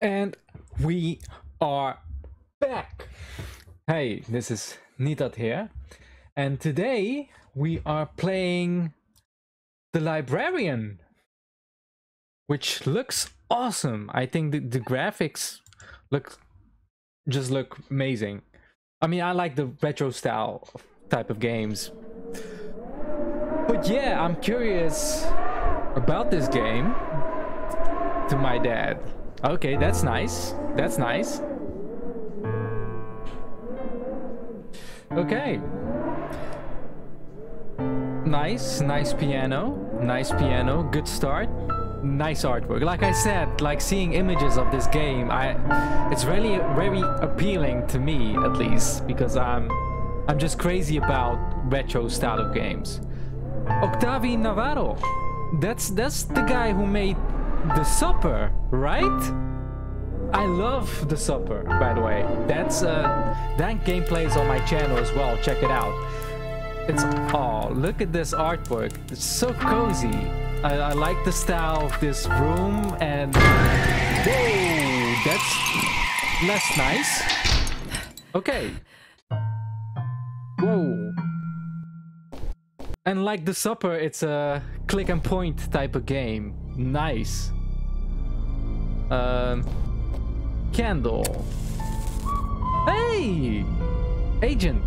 And we are back. Hey, this is Nithad here. And today we are playing The Librarian, which looks awesome. I think the, the graphics look just look amazing. I mean, I like the retro style type of games. But yeah, I'm curious about this game to my dad. Okay, that's nice. That's nice. Okay. Nice, nice piano. Nice piano. Good start. Nice artwork. Like I said, like seeing images of this game, I it's really very appealing to me at least because I'm I'm just crazy about retro style of games. Octavi Navarro. That's that's the guy who made the supper, right? I love the supper, by the way. That's uh that gameplay is on my channel as well. Check it out. It's oh look at this artwork. It's so cozy. I, I like the style of this room and whoa, that's less nice. Okay. Whoa. And like the supper, it's a click and point type of game. Nice. Um, candle. Hey! Agent.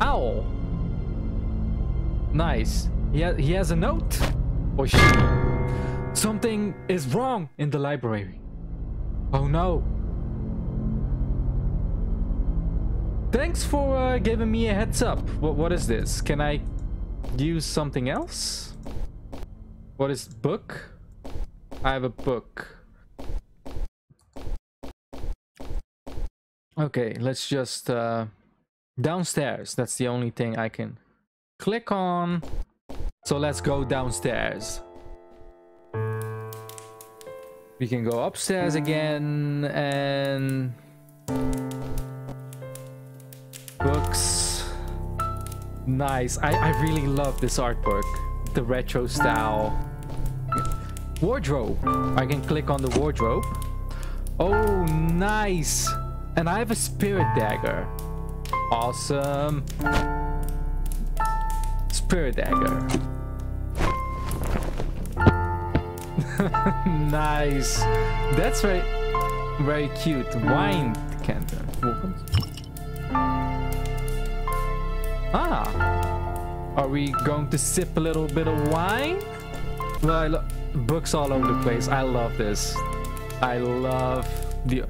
Owl. Nice. He, ha he has a note. Or she. Something is wrong in the library. Oh no. Thanks for uh, giving me a heads up. What, what is this? Can I use something else? What is book? I have a book. Okay, let's just uh, downstairs. That's the only thing I can click on. So let's go downstairs. We can go upstairs again and books. Nice. I, I really love this artwork. The retro style. Wardrobe. I can click on the wardrobe. Oh, nice. And I have a spirit dagger. Awesome. Spirit dagger. nice. That's very, very cute. Wine decanter. Ah. Are we going to sip a little bit of wine? Well, books all over the place. I love this. I love the...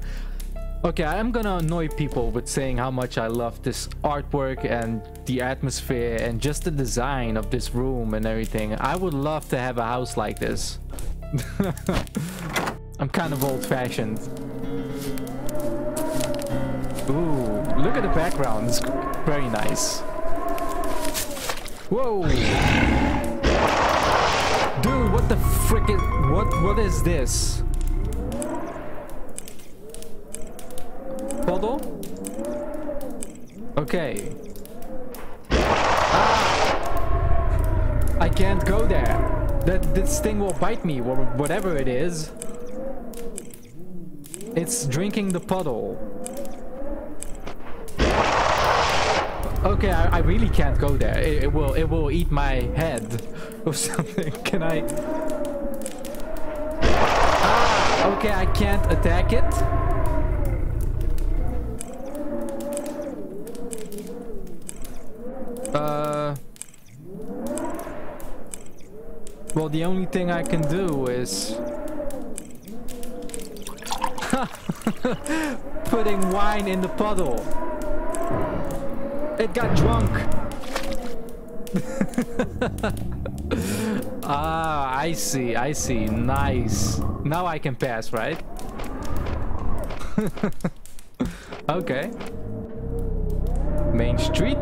Okay, I'm gonna annoy people with saying how much I love this artwork and the atmosphere and just the design of this room and everything. I would love to have a house like this. I'm kind of old-fashioned. Ooh, look at the background. It's very nice. Whoa! Dude, what the frick is... What, what is this? Puddle? Okay. Ah! I can't go there. That this thing will bite me, whatever it is. It's drinking the puddle. Okay, I, I really can't go there. It, it, will it will eat my head or something. Can I? Ah, okay, I can't attack it. Uh. Well, the only thing I can do is putting wine in the puddle. It got drunk. ah, I see, I see. Nice. Now I can pass, right? okay. Main Street.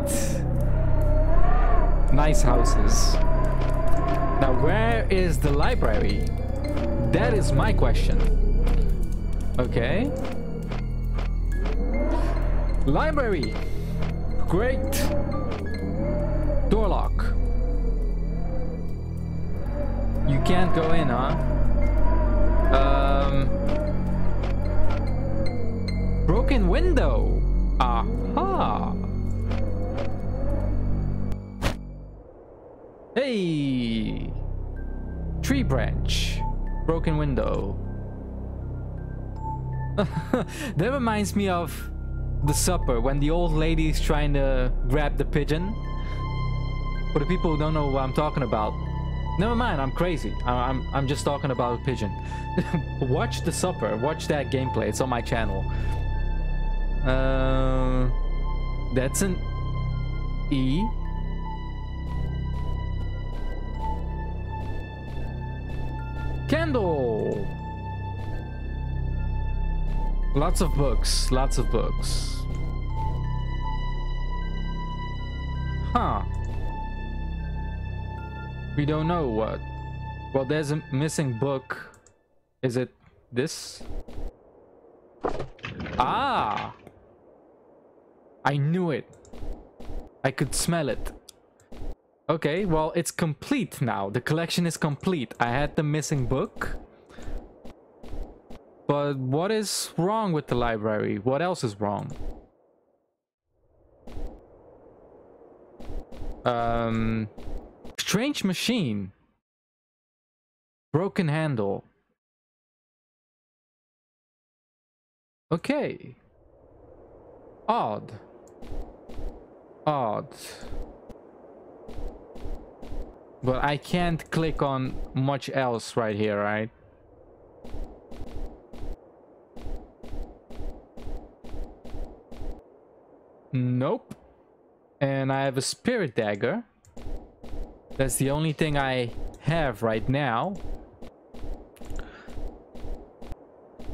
Nice houses. Now, where is the library? That is my question. Okay. Library. Great. Door lock. You can't go in, huh? Um. Broken window. Aha. Hey. Tree branch. Broken window. that reminds me of the supper when the old lady is trying to grab the pigeon. For the people who don't know what I'm talking about, never mind. I'm crazy. I I'm I'm just talking about a pigeon. Watch the supper. Watch that gameplay. It's on my channel. Uh, that's an E. Candle. Lots of books. Lots of books. Huh. We don't know what. Well, there's a missing book. Is it this? Ah! I knew it. I could smell it. Okay, well, it's complete now. The collection is complete. I had the missing book. But what is wrong with the library? What else is wrong? Um, strange machine. Broken handle. Okay. Odd. Odd. But I can't click on much else right here, right? Nope. And I have a spirit dagger. That's the only thing I have right now.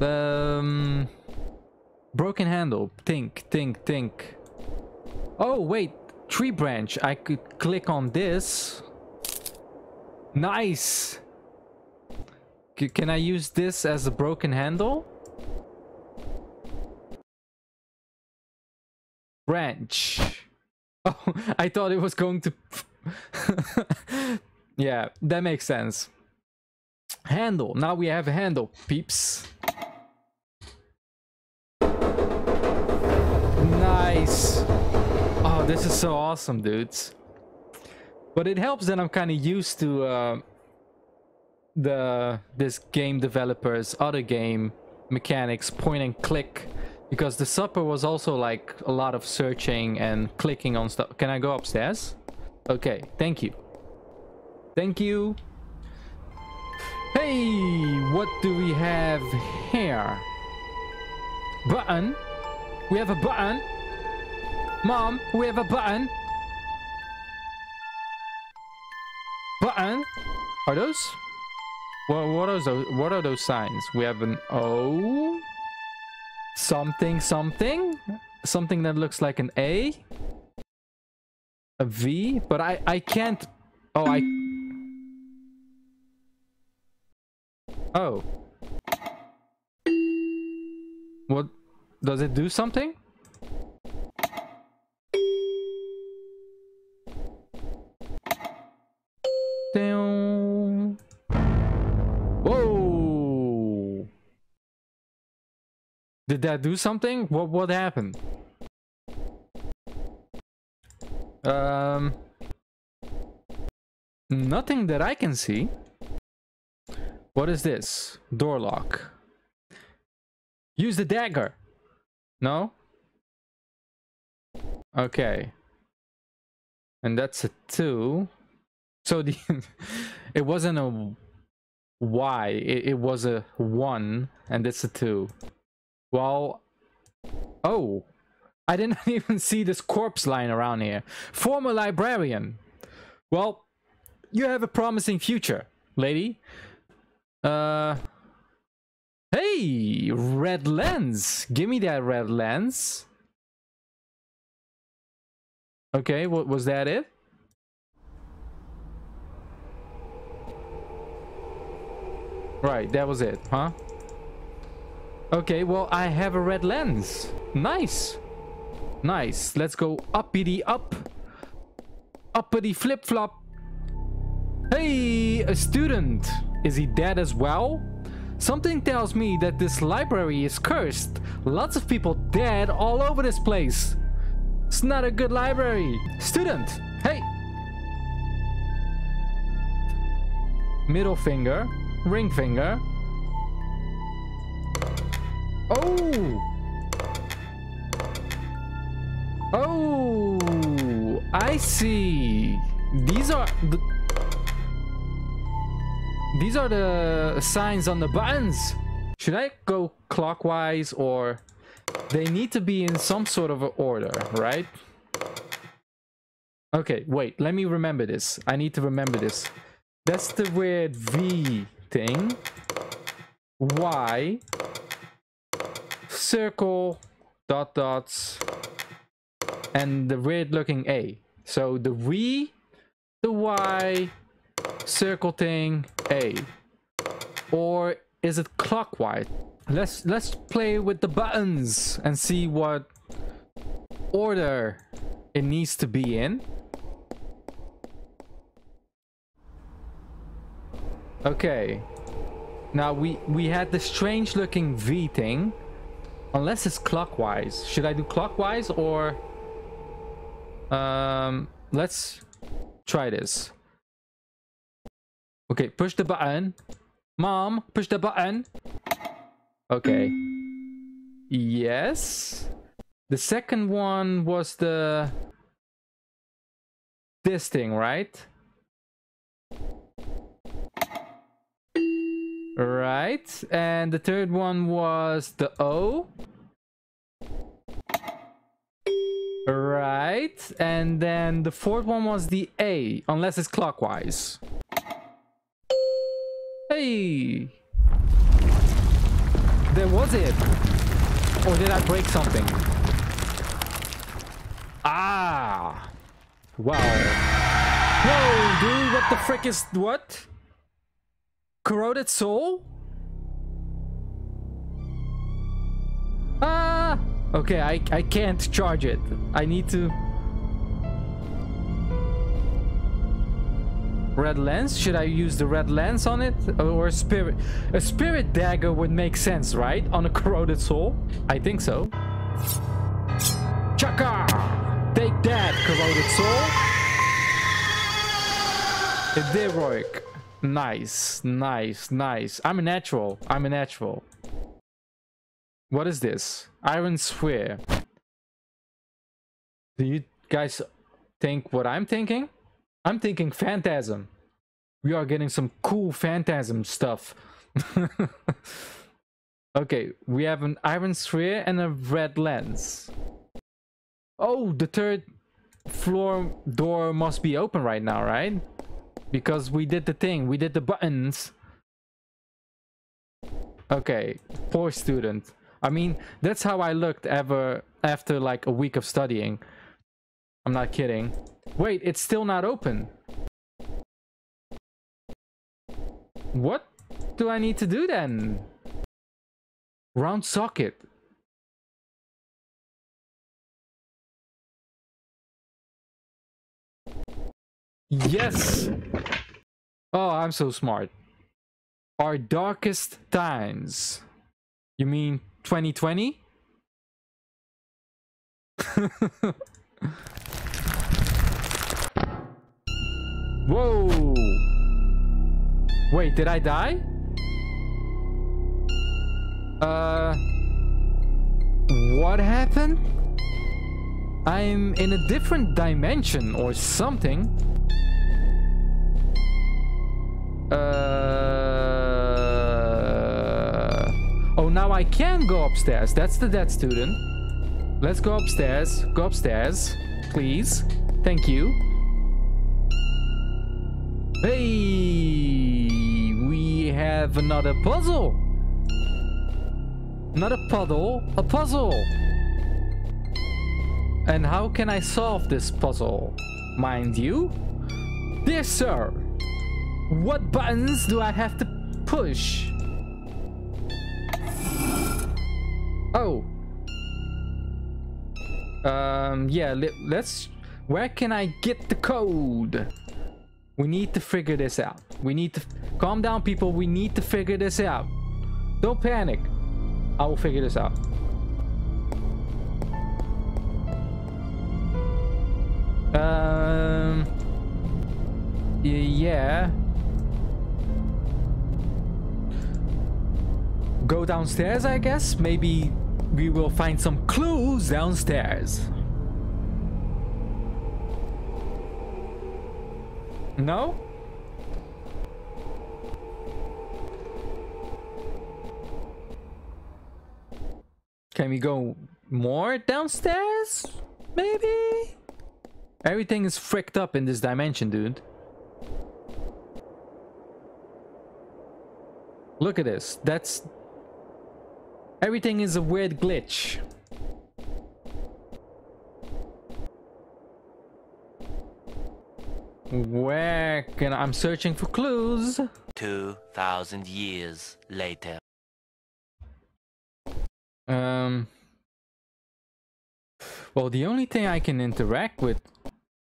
Um, broken handle. Think, think, think. Oh, wait. Tree branch. I could click on this. Nice. C can I use this as a broken handle? Branch. Oh, I thought it was going to... yeah, that makes sense. Handle. Now we have a handle, peeps. Nice. Oh, this is so awesome, dudes. But it helps that I'm kind of used to uh, the this game developer's other game mechanics, point and click. Because the supper was also like a lot of searching and clicking on stuff. Can I go upstairs? Okay, thank you. Thank you. Hey, what do we have here? Button. We have a button. Mom, we have a button. Button. Are those? What, what are those? What are those signs? We have an O. Something, something. Something that looks like an A. A V. But I, I can't. Oh, I. Oh. What? Does it do something? Did that do something? What what happened? Um, nothing that I can see. What is this? Door lock. Use the dagger. No? Okay. And that's a two. So the it wasn't a Y, it, it was a one, and it's a two. Well, oh, I didn't even see this corpse lying around here. Former librarian. Well, you have a promising future, lady. Uh, hey, red lens. Give me that red lens. Okay, what was that it? Right, that was it, huh? Okay, well, I have a red lens. Nice. Nice. Let's go uppity up. Uppity flip-flop. Hey, a student. Is he dead as well? Something tells me that this library is cursed. Lots of people dead all over this place. It's not a good library. Student, hey. Middle finger, ring finger. Oh. Oh, I see. These are the these are the signs on the buttons. Should I go clockwise or they need to be in some sort of order, right? Okay, wait, let me remember this. I need to remember this. That's the weird V thing. Y. Circle. Dot dots. And the weird looking A. So the V, the Y, circle thing, A. Or is it clockwise? Let's let's play with the buttons and see what order it needs to be in. Okay. Now we we had the strange looking V thing. Unless it's clockwise. Should I do clockwise or um let's try this. Okay, push the button. Mom, push the button. Okay. Yes. The second one was the... This thing, right? Right. And the third one was the O. Right. And then the fourth one was the A, unless it's clockwise. Hey! There was it! Or did I break something? Ah! Wow. Whoa, dude, what the frick is... What? Corroded soul? Ah! Okay, I, I can't charge it. I need to... Red lens? Should I use the red lens on it? Or a spirit? A spirit dagger would make sense, right? On a corroded soul? I think so. Chaka! Take that, corroded soul! It did work. Nice, nice, nice. I'm a natural. I'm a natural. What is this? Iron sphere. Do you guys think what I'm thinking? I'm thinking Phantasm. We are getting some cool Phantasm stuff. okay, we have an iron sphere and a red lens. Oh, the third floor door must be open right now, right? Because we did the thing, we did the buttons. Okay, poor student. I mean, that's how I looked ever after like a week of studying. I'm not kidding. Wait, it's still not open. What do I need to do then? Round socket. Yes! Oh, I'm so smart. Our darkest times. You mean 2020? Whoa! Wait, did I die? Uh... What happened? I'm in a different dimension or something. Uh... Oh, now I can go upstairs. That's the dead student. Let's go upstairs. Go upstairs. Please. Thank you. Hey, we have another puzzle. Not a a puzzle. And how can I solve this puzzle? Mind you? Dear sir, what buttons do I have to push? Oh. Um, yeah, let, let's... Where can I get the code? We need to figure this out. We need to... Calm down, people. We need to figure this out. Don't panic. I will figure this out. Um. Yeah. Go downstairs, I guess. Maybe we will find some clues downstairs. No? Can we go more downstairs? Maybe? Everything is fricked up in this dimension, dude. Look at this. That's... Everything is a weird glitch. Where can I... I'm searching for clues. 2,000 years later. Um... Well, the only thing I can interact with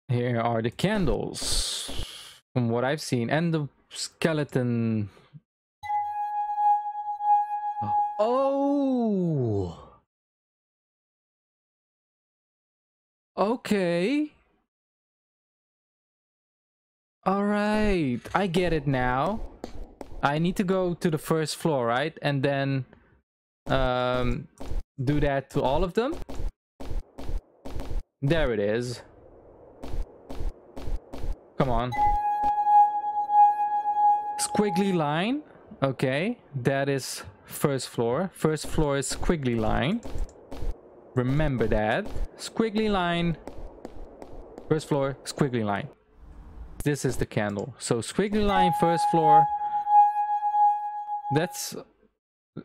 here are the candles. From what I've seen. And the skeleton Oh. Okay. All right. I get it now. I need to go to the first floor, right? And then um do that to all of them. There it is. Come on. Squiggly line. Okay, that is first floor. First floor is squiggly line. Remember that. Squiggly line. First floor, squiggly line. This is the candle. So squiggly line, first floor. That's...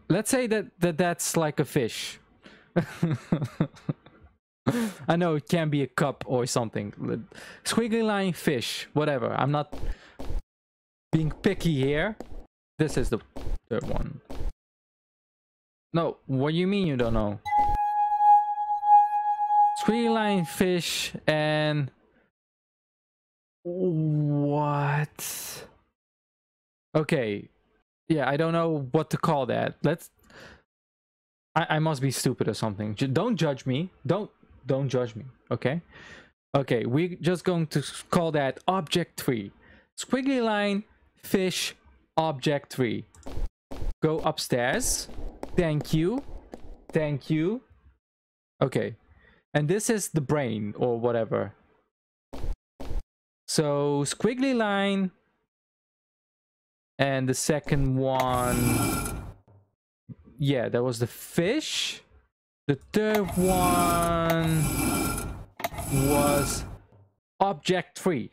Let's say that, that that's like a fish. I know it can be a cup or something. Squiggly line, fish, whatever. I'm not being picky here. This is the third one. No, what do you mean you don't know? Squiggly line fish and what? Okay. Yeah, I don't know what to call that. Let's I, I must be stupid or something. J don't judge me. Don't don't judge me, okay? Okay, we're just going to call that object 3. Squiggly line fish object 3. Go upstairs. Thank you. Thank you. Okay. And this is the brain or whatever. So squiggly line. And the second one. Yeah, that was the fish. The third one was object three.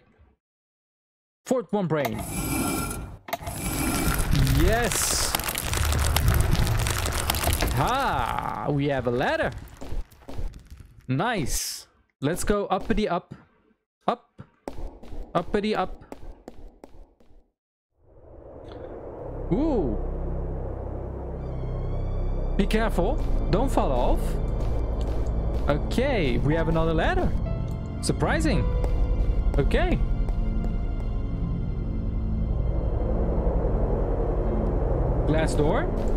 Fourth one brain. Yes. Ah, we have a ladder. Nice. Let's go uppity up. Up. Uppity up. Ooh. Be careful. Don't fall off. Okay, we have another ladder. Surprising. Okay. Glass door?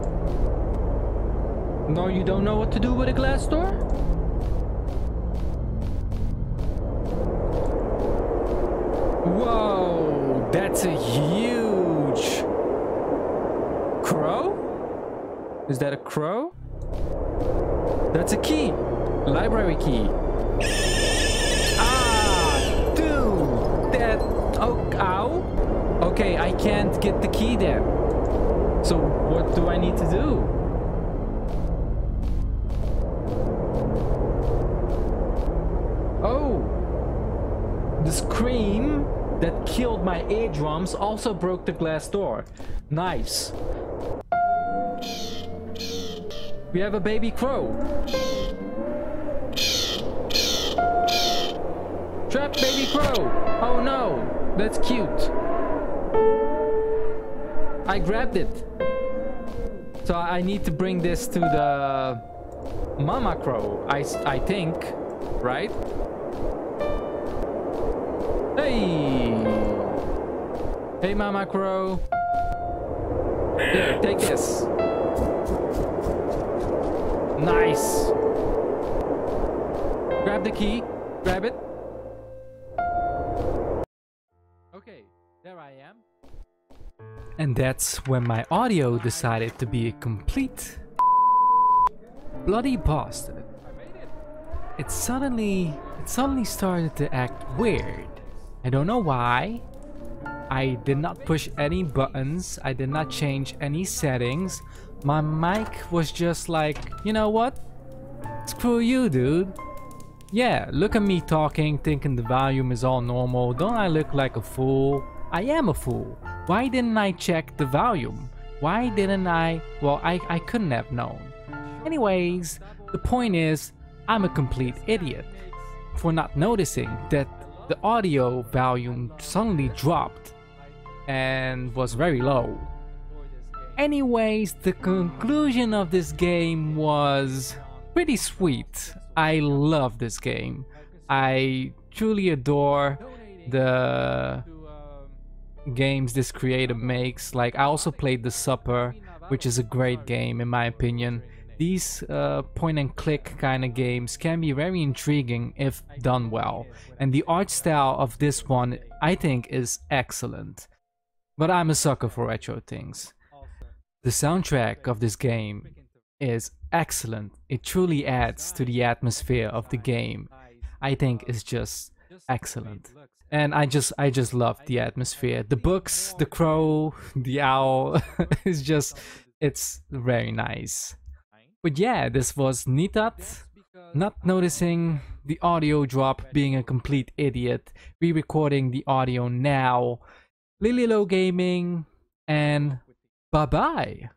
No, you don't know what to do with a glass door? Whoa, that's a huge crow? Is that a crow? That's a key. Library key. Ah, that, oh, ow. Okay, I can't get the key there. So what do I need to do? Killed my eardrums also broke the glass door. Nice. We have a baby crow. Trap baby crow. Oh no, that's cute. I grabbed it. So I need to bring this to the mama crow, I, I think, right? Hey! Hey, mama crow. Here, take this. Nice. Grab the key. Grab it. Okay, there I am. And that's when my audio decided to be a complete bloody bastard. It suddenly it suddenly started to act weird. I don't know why. I did not push any buttons. I did not change any settings. My mic was just like, you know what? Screw you, dude. Yeah, look at me talking, thinking the volume is all normal. Don't I look like a fool? I am a fool. Why didn't I check the volume? Why didn't I? Well, I, I couldn't have known. Anyways, the point is, I'm a complete idiot for not noticing that the audio volume suddenly dropped and was very low. Anyways, the conclusion of this game was pretty sweet. I love this game. I truly adore the games this creator makes. Like I also played The Supper, which is a great game in my opinion. These uh, point and click kind of games can be very intriguing if done well. And the art style of this one I think is excellent. But I'm a sucker for retro things. The soundtrack of this game is excellent. It truly adds to the atmosphere of the game. I think it's just excellent. And I just I just love the atmosphere. The books, the crow, the owl is just it's very nice. But yeah, this was Nithad. Not noticing the audio drop, being a complete idiot, re-recording the audio now. Lilly Gaming, and bye-bye.